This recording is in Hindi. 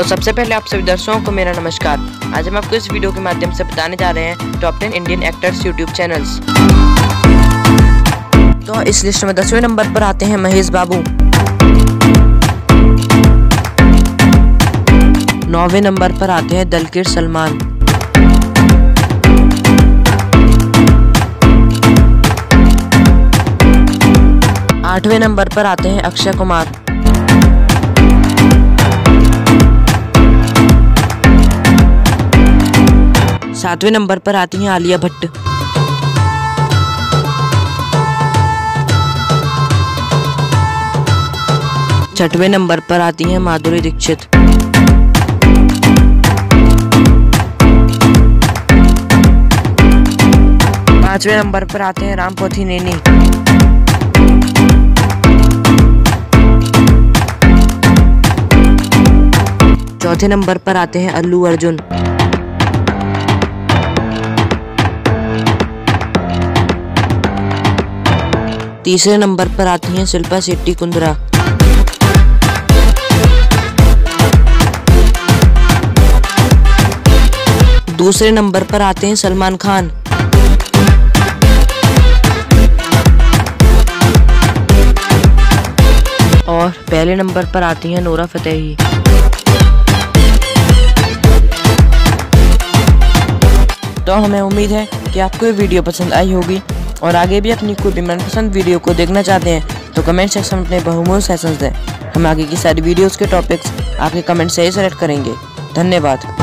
तो सबसे पहले आप सभी दर्शकों को मेरा नमस्कार। आज हम आपको इस वीडियो के माध्यम से बताने जा रहे हैं top ten Indian actors YouTube channels तो इस लिस्ट में दसवें नंबर पर आते हैं महेश बाबू। नौवे नंबर पर आते हैं दलकीर सलमान। आठवें नंबर पर आते हैं अक्षय कुमार। सातवें नंबर पर आती हैं आलिया भट्ट। छठवें नंबर पर आती हैं माधुरी दीक्षित। पाँचवें नंबर पर आते हैं राम पोथी नैनी। चौथे नंबर पर आते हैं अल्लू अर्जुन। तीसरे नंबर पर आती हैं शिल्पा शेट्टी, कुंद्रा। दूसरे नंबर पर आते हैं सलमान खान। और पहले नंबर पर आती हैं नोरा फतेही। तो हमें उम्मीद है कि आपको ये वीडियो पसंद आई होगी। और आगे भी अपनी कोई भी मनपसंद वीडियो को देखना चाहते हैं तो कमेंट सेक्शन में अपने बहुमूल्य सेशंस दें। हम आगे की सारी वीडियोज़ के टॉपिक्स आपके कमेंट से ही सेलेक्ट करेंगे। धन्यवाद।